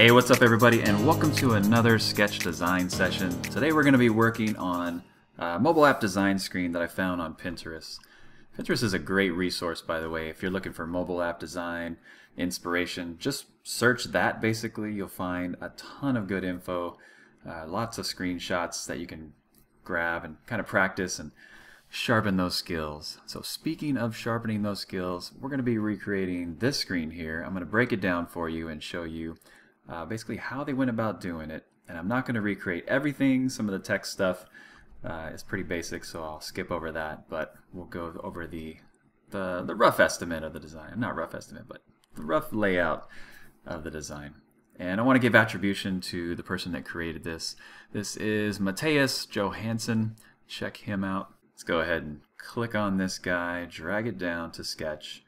Hey, what's up everybody and welcome to another sketch design session. Today we're going to be working on a mobile app design screen that I found on Pinterest. Pinterest is a great resource by the way if you're looking for mobile app design inspiration. Just search that basically. You'll find a ton of good info, uh, lots of screenshots that you can grab and kind of practice and sharpen those skills. So speaking of sharpening those skills, we're going to be recreating this screen here. I'm going to break it down for you and show you uh, basically how they went about doing it. And I'm not going to recreate everything. Some of the text stuff uh, is pretty basic, so I'll skip over that. But we'll go over the, the, the rough estimate of the design. Not rough estimate, but the rough layout of the design. And I want to give attribution to the person that created this. This is Mateus Johansson. Check him out. Let's go ahead and click on this guy, drag it down to Sketch,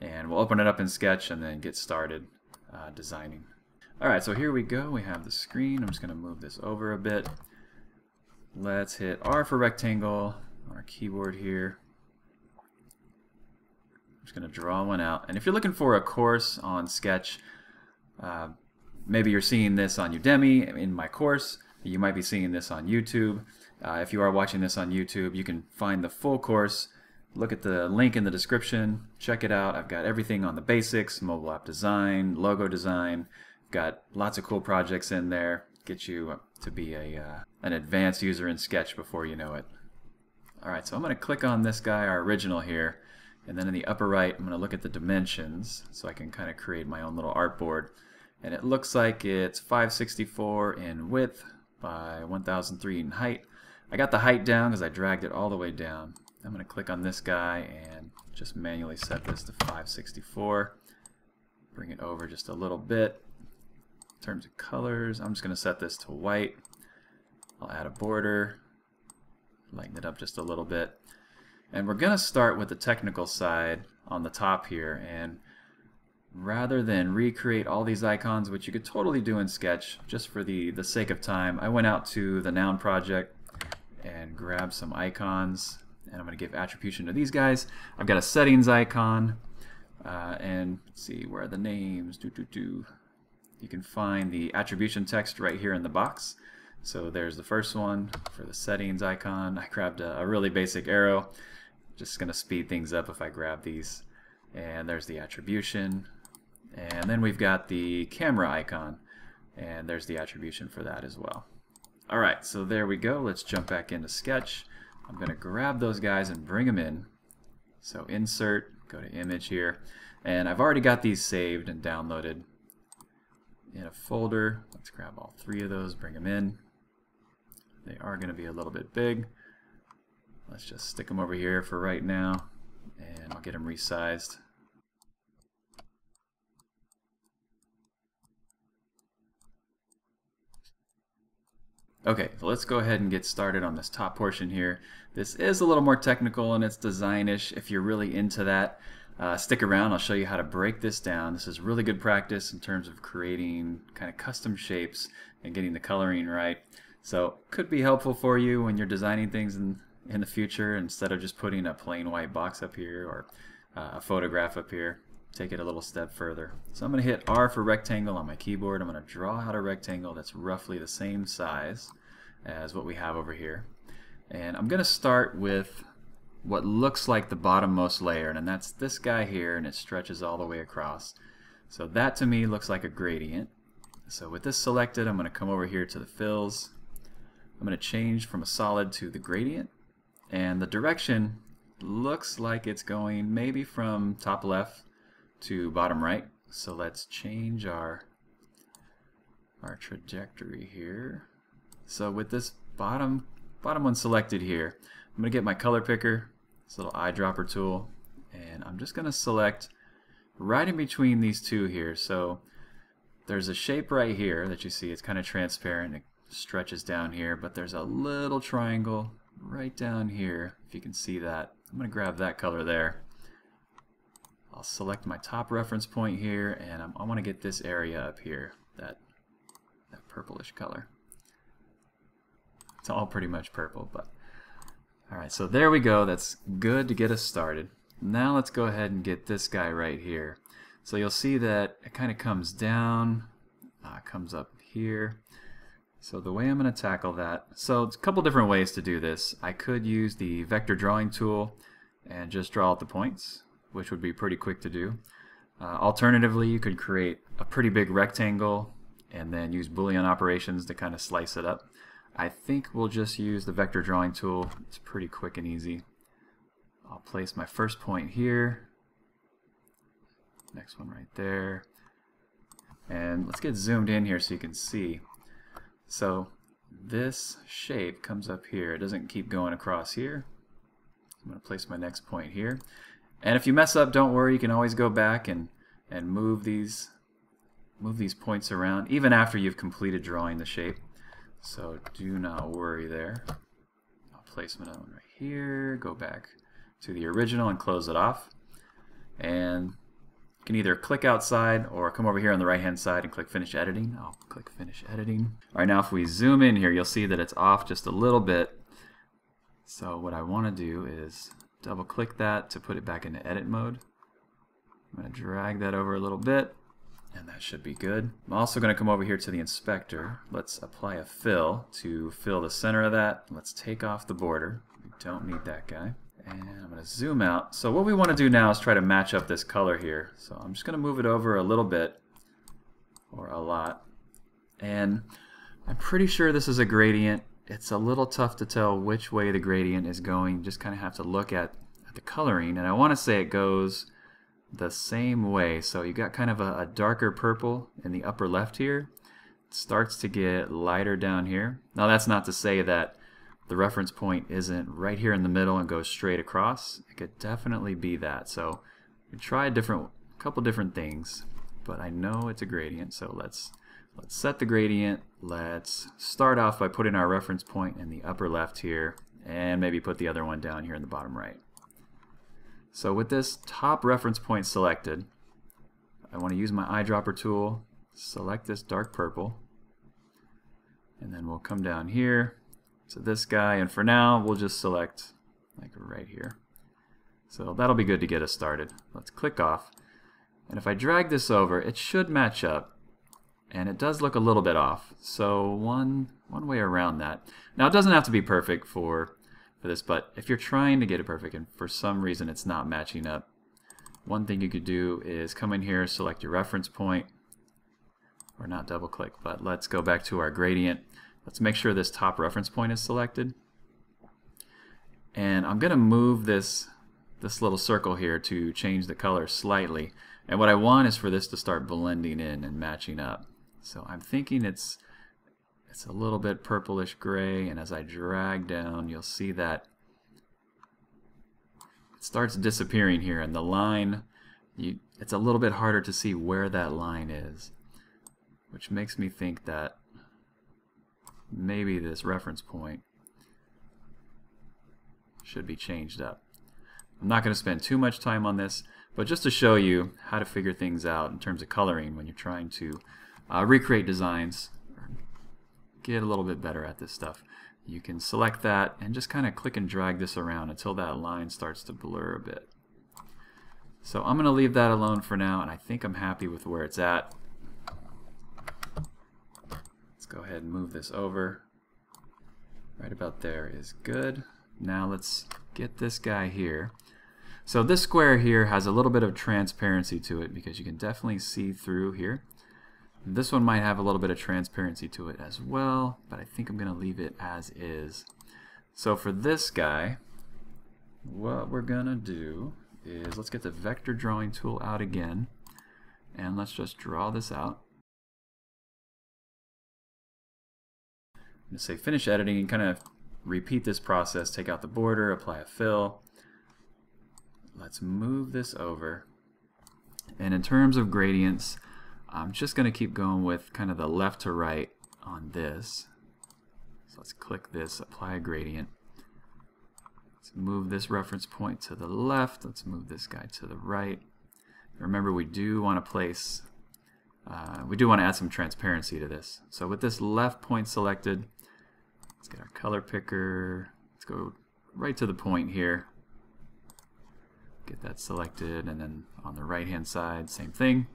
and we'll open it up in Sketch and then get started uh, designing. Alright, so here we go. We have the screen. I'm just going to move this over a bit. Let's hit R for rectangle on our keyboard here. I'm just going to draw one out. And if you're looking for a course on Sketch, uh, maybe you're seeing this on Udemy in my course. You might be seeing this on YouTube. Uh, if you are watching this on YouTube, you can find the full course. Look at the link in the description. Check it out. I've got everything on the basics, mobile app design, logo design, Got lots of cool projects in there. Get you to be a uh, an advanced user in Sketch before you know it. Alright, so I'm going to click on this guy, our original here, and then in the upper right I'm going to look at the dimensions so I can kind of create my own little artboard. And it looks like it's 564 in width by 1003 in height. I got the height down because I dragged it all the way down. I'm going to click on this guy and just manually set this to 564. Bring it over just a little bit. Terms of colors, I'm just going to set this to white. I'll add a border, lighten it up just a little bit. And we're going to start with the technical side on the top here. And rather than recreate all these icons, which you could totally do in Sketch, just for the, the sake of time, I went out to the Noun project and grabbed some icons. And I'm going to give attribution to these guys. I've got a settings icon. Uh, and see where are the names. Do, do, do you can find the attribution text right here in the box. So there's the first one for the settings icon. I grabbed a, a really basic arrow. Just going to speed things up if I grab these. And there's the attribution. And then we've got the camera icon. And there's the attribution for that as well. Alright, so there we go. Let's jump back into Sketch. I'm going to grab those guys and bring them in. So insert, go to image here. And I've already got these saved and downloaded in a folder. Let's grab all three of those, bring them in. They are going to be a little bit big. Let's just stick them over here for right now, and I'll get them resized. Okay, so let's go ahead and get started on this top portion here. This is a little more technical and it's designish if you're really into that. Uh, stick around, I'll show you how to break this down. This is really good practice in terms of creating kind of custom shapes and getting the coloring right. So could be helpful for you when you're designing things in, in the future instead of just putting a plain white box up here or uh, a photograph up here. Take it a little step further. So I'm going to hit R for rectangle on my keyboard. I'm going to draw out a rectangle that's roughly the same size as what we have over here. And I'm going to start with what looks like the bottommost layer, and that's this guy here, and it stretches all the way across. So that to me looks like a gradient. So with this selected, I'm going to come over here to the fills. I'm going to change from a solid to the gradient, and the direction looks like it's going maybe from top left to bottom right. So let's change our our trajectory here. So with this bottom bottom one selected here, I'm going to get my color picker this little eyedropper tool and I'm just going to select right in between these two here. So there's a shape right here that you see it's kind of transparent it stretches down here but there's a little triangle right down here if you can see that. I'm going to grab that color there. I'll select my top reference point here and I'm, I want to get this area up here that that purplish color. It's all pretty much purple but Alright, so there we go. That's good to get us started. Now let's go ahead and get this guy right here. So you'll see that it kind of comes down uh, comes up here. So the way I'm going to tackle that, so it's a couple different ways to do this. I could use the vector drawing tool and just draw out the points, which would be pretty quick to do. Uh, alternatively, you could create a pretty big rectangle and then use Boolean operations to kind of slice it up. I think we'll just use the vector drawing tool. It's pretty quick and easy. I'll place my first point here. Next one right there. And let's get zoomed in here so you can see. So this shape comes up here. It doesn't keep going across here. I'm going to place my next point here. And if you mess up, don't worry. You can always go back and, and move these move these points around even after you've completed drawing the shape. So do not worry there. I'll place another one right here, go back to the original and close it off. And you can either click outside or come over here on the right hand side and click finish editing. I'll click finish editing. All right, now if we zoom in here, you'll see that it's off just a little bit. So what I want to do is double click that to put it back into edit mode. I'm going to drag that over a little bit and that should be good. I'm also going to come over here to the inspector. Let's apply a fill to fill the center of that. Let's take off the border. We don't need that guy. And I'm going to zoom out. So what we want to do now is try to match up this color here. So I'm just going to move it over a little bit, or a lot. And I'm pretty sure this is a gradient. It's a little tough to tell which way the gradient is going. You just kind of have to look at, at the coloring. And I want to say it goes the same way. So you've got kind of a, a, darker purple in the upper left here. It starts to get lighter down here. Now that's not to say that the reference point isn't right here in the middle and goes straight across. It could definitely be that. So we try a different, a couple different things, but I know it's a gradient. So let's let's set the gradient. Let's start off by putting our reference point in the upper left here, and maybe put the other one down here in the bottom right. So with this top reference point selected, I want to use my eyedropper tool, select this dark purple, and then we'll come down here to this guy, and for now we'll just select like right here. So that'll be good to get us started. Let's click off, and if I drag this over, it should match up, and it does look a little bit off. So one, one way around that. Now it doesn't have to be perfect for for this, but if you're trying to get it perfect and for some reason it's not matching up, one thing you could do is come in here, select your reference point, or not double click, but let's go back to our gradient. Let's make sure this top reference point is selected. And I'm going to move this, this little circle here to change the color slightly. And what I want is for this to start blending in and matching up. So I'm thinking it's it's a little bit purplish gray, and as I drag down, you'll see that it starts disappearing here, and the line, you, it's a little bit harder to see where that line is, which makes me think that maybe this reference point should be changed up. I'm not going to spend too much time on this, but just to show you how to figure things out in terms of coloring when you're trying to uh, recreate designs get a little bit better at this stuff. You can select that and just kind of click and drag this around until that line starts to blur a bit. So I'm going to leave that alone for now, and I think I'm happy with where it's at. Let's go ahead and move this over. Right about there is good. Now let's get this guy here. So this square here has a little bit of transparency to it because you can definitely see through here. This one might have a little bit of transparency to it as well, but I think I'm going to leave it as is. So for this guy, what we're going to do is let's get the vector drawing tool out again, and let's just draw this out. I'm going to say finish editing and kind of repeat this process, take out the border, apply a fill. Let's move this over. And in terms of gradients, I'm just going to keep going with kind of the left to right on this. So let's click this, apply a gradient. Let's move this reference point to the left. Let's move this guy to the right. Remember, we do want to place, uh, we do want to add some transparency to this. So with this left point selected, let's get our color picker. Let's go right to the point here. Get that selected, and then on the right hand side, same thing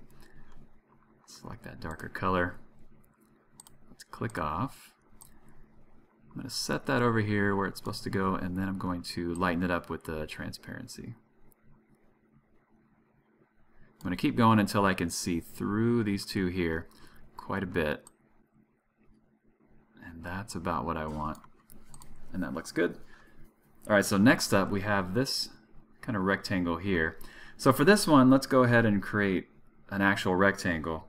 select that darker color. Let's click off. I'm going to set that over here where it's supposed to go, and then I'm going to lighten it up with the transparency. I'm going to keep going until I can see through these two here quite a bit. And that's about what I want. And that looks good. Alright, so next up we have this kind of rectangle here. So for this one, let's go ahead and create an actual rectangle.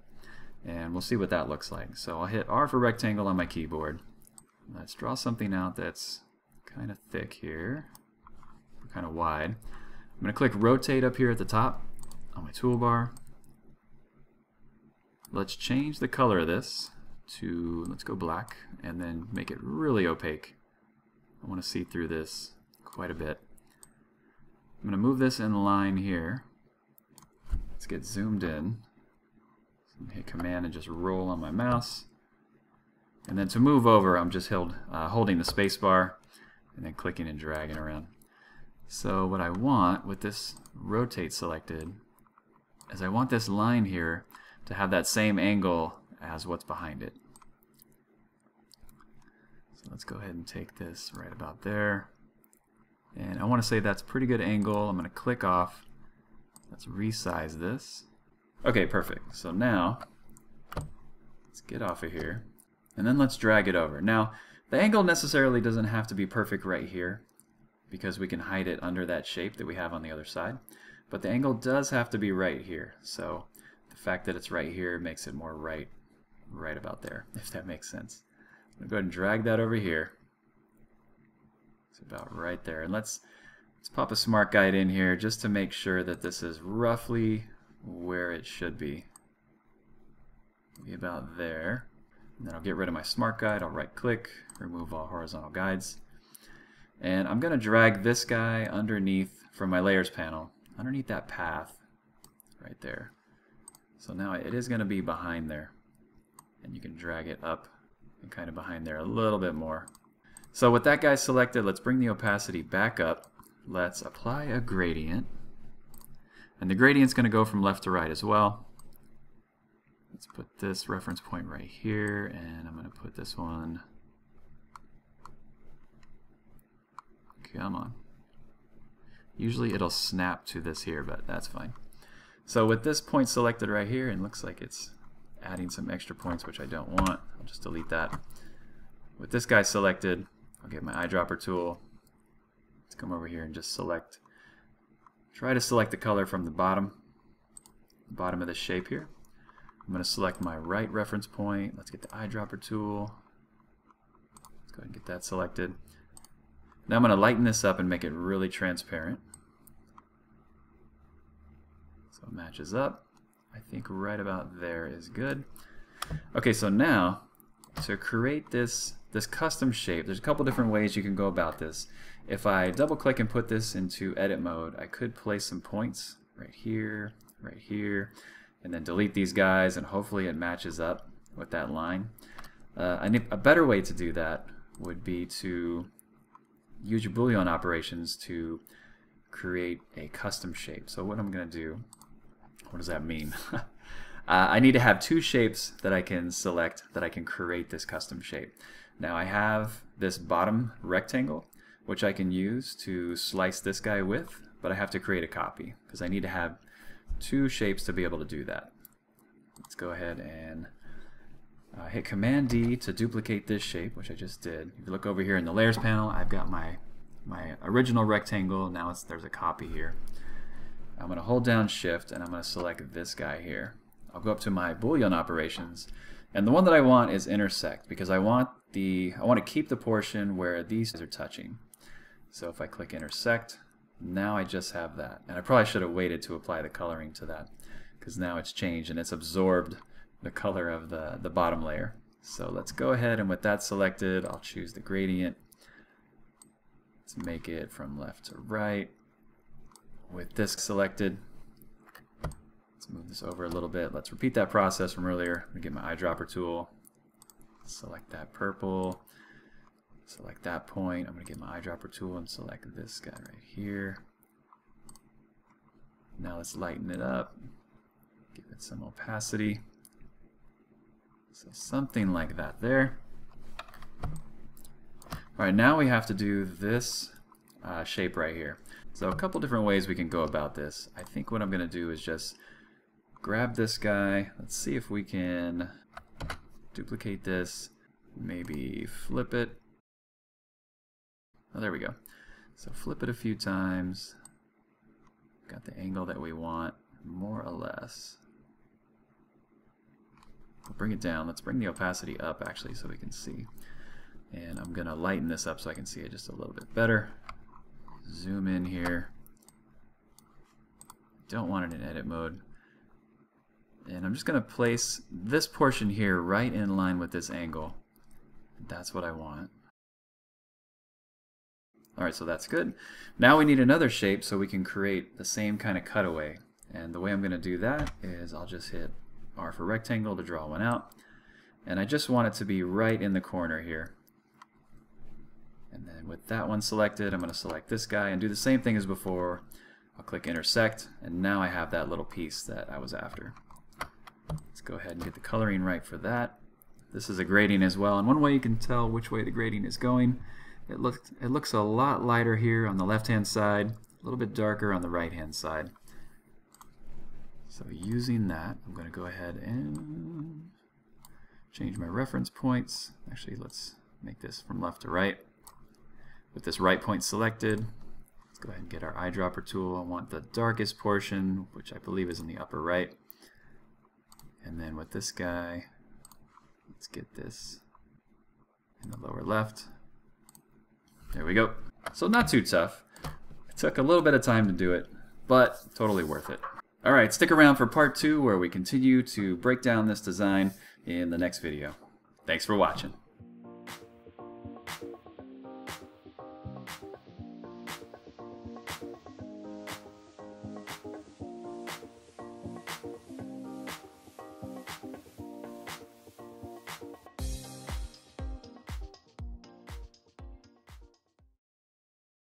And we'll see what that looks like. So I'll hit R for rectangle on my keyboard. Let's draw something out that's kind of thick here, kind of wide. I'm going to click rotate up here at the top on my toolbar. Let's change the color of this to, let's go black, and then make it really opaque. I want to see through this quite a bit. I'm going to move this in line here. Let's get zoomed in. Hit command and just roll on my mouse. And then to move over, I'm just held, uh, holding the spacebar and then clicking and dragging around. So what I want with this rotate selected is I want this line here to have that same angle as what's behind it. So let's go ahead and take this right about there. And I want to say that's pretty good angle. I'm going to click off. Let's resize this. Okay, perfect. So now, let's get off of here. And then let's drag it over. Now, the angle necessarily doesn't have to be perfect right here because we can hide it under that shape that we have on the other side. But the angle does have to be right here. So the fact that it's right here makes it more right, right about there, if that makes sense. I'm to go ahead and drag that over here. It's about right there. And let's, let's pop a smart guide in here just to make sure that this is roughly where it should be. Maybe about there. And then I'll get rid of my smart guide. I'll right click, remove all horizontal guides. And I'm going to drag this guy underneath from my layers panel, underneath that path right there. So now it is going to be behind there. And you can drag it up and kind of behind there a little bit more. So with that guy selected, let's bring the opacity back up. Let's apply a gradient. And the gradient's going to go from left to right as well. Let's put this reference point right here, and I'm going to put this one. Come on. Usually it'll snap to this here, but that's fine. So with this point selected right here, and looks like it's adding some extra points, which I don't want. I'll just delete that. With this guy selected, I'll get my eyedropper tool. Let's come over here and just select. Try to select the color from the bottom, bottom of the shape here. I'm going to select my right reference point. Let's get the eyedropper tool. Let's go ahead and get that selected. Now I'm going to lighten this up and make it really transparent. So it matches up. I think right about there is good. Okay, so now to create this this custom shape, there's a couple different ways you can go about this. If I double click and put this into edit mode, I could place some points right here, right here and then delete these guys and hopefully it matches up with that line. Uh, a better way to do that would be to use your Boolean operations to create a custom shape. So what I'm going to do, what does that mean? uh, I need to have two shapes that I can select that I can create this custom shape. Now I have this bottom rectangle which I can use to slice this guy with, but I have to create a copy because I need to have two shapes to be able to do that. Let's go ahead and uh, hit Command D to duplicate this shape, which I just did. If you look over here in the Layers panel, I've got my my original rectangle. Now there's a copy here. I'm going to hold down Shift and I'm going to select this guy here. I'll go up to my Boolean operations, and the one that I want is intersect because I want the I want to keep the portion where these are touching. So if I click intersect, now I just have that. And I probably should have waited to apply the coloring to that because now it's changed and it's absorbed the color of the, the bottom layer. So let's go ahead and with that selected, I'll choose the gradient. Let's make it from left to right. With this selected, let's move this over a little bit. Let's repeat that process from earlier. I'm going to get my eyedropper tool, select that purple, select that point. I'm going to get my eyedropper tool and select this guy right here. Now let's lighten it up, give it some opacity. So something like that there. Alright, now we have to do this uh, shape right here. So a couple different ways we can go about this. I think what I'm going to do is just grab this guy. Let's see if we can duplicate this, maybe flip it. Oh, there we go. So flip it a few times. Got the angle that we want, more or less. We'll bring it down. Let's bring the opacity up actually so we can see. And I'm going to lighten this up so I can see it just a little bit better. Zoom in here. Don't want it in edit mode. And I'm just going to place this portion here right in line with this angle. That's what I want. Alright, so that's good. Now we need another shape so we can create the same kind of cutaway. And the way I'm going to do that is I'll just hit R for rectangle to draw one out. And I just want it to be right in the corner here. And then with that one selected, I'm going to select this guy and do the same thing as before. I'll click intersect, and now I have that little piece that I was after. Let's go ahead and get the coloring right for that. This is a gradient as well, and one way you can tell which way the gradient is going it looks, it looks a lot lighter here on the left-hand side, a little bit darker on the right-hand side. So using that, I'm going to go ahead and change my reference points. Actually, let's make this from left to right. With this right point selected, let's go ahead and get our eyedropper tool. I want the darkest portion, which I believe is in the upper right. And then with this guy, let's get this in the lower left. There we go. So not too tough. It took a little bit of time to do it, but totally worth it. Alright, stick around for part two where we continue to break down this design in the next video. Thanks for watching.